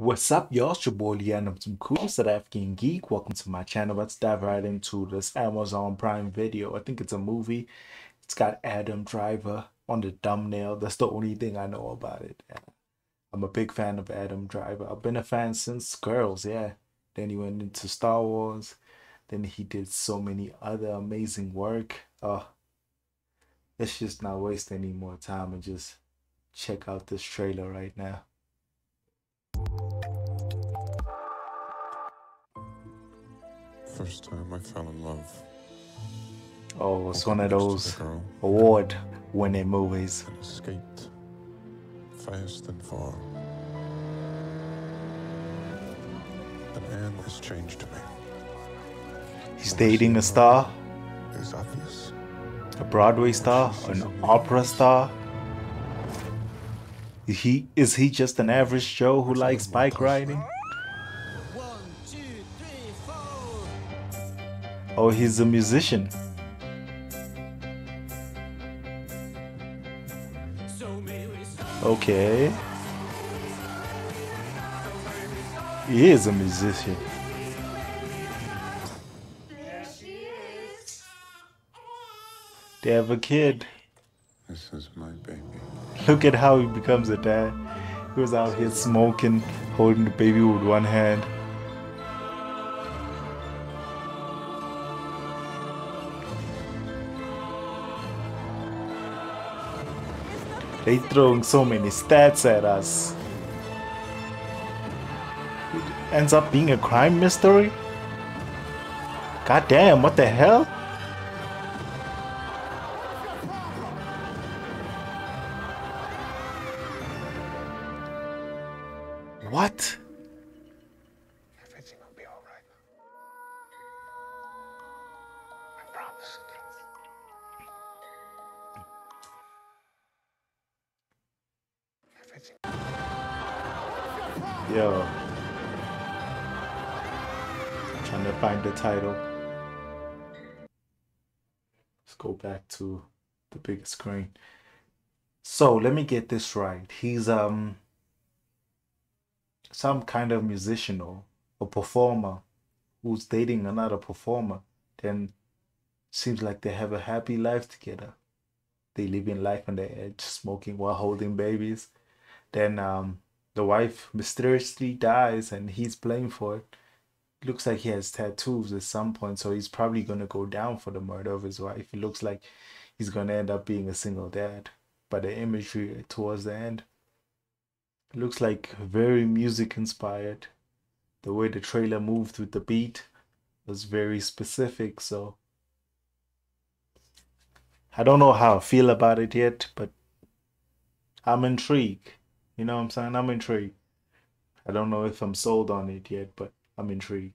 What's up, y'all? It's your boy Leon some cool South African Geek. Welcome to my channel. Let's dive right into this Amazon Prime video. I think it's a movie. It's got Adam Driver on the thumbnail. That's the only thing I know about it. I'm a big fan of Adam Driver. I've been a fan since Girls, yeah. Then he went into Star Wars. Then he did so many other amazing work. Uh, let's just not waste any more time and just check out this trailer right now. First time I fell in love. Oh, it's one of those award winning movies. And escaped fast and far. The man has changed me. He's dating a star, It's obvious. a Broadway star, an opera star. He is he just an average Joe who likes bike riding? Oh, he's a musician. So may we start. Okay. He is a musician. They have a kid. This is my baby. Look at how he becomes a dad. He was out here smoking, holding the baby with one hand. They throwing so many stats at us. It ends up being a crime mystery? God damn, what the hell? What? Yo. Trying to find the title. Let's go back to the big screen. So let me get this right. He's um some kind of musician or a performer who's dating another performer. Then seems like they have a happy life together. They live in life on the edge, smoking while holding babies. Then um the wife mysteriously dies and he's blamed for it. Looks like he has tattoos at some point, so he's probably gonna go down for the murder of his wife. It looks like he's gonna end up being a single dad by the imagery towards the end. Looks like very music inspired. The way the trailer moved with the beat was very specific, so I don't know how I feel about it yet, but I'm intrigued. You know what I'm saying? I'm intrigued. I don't know if I'm sold on it yet, but I'm intrigued.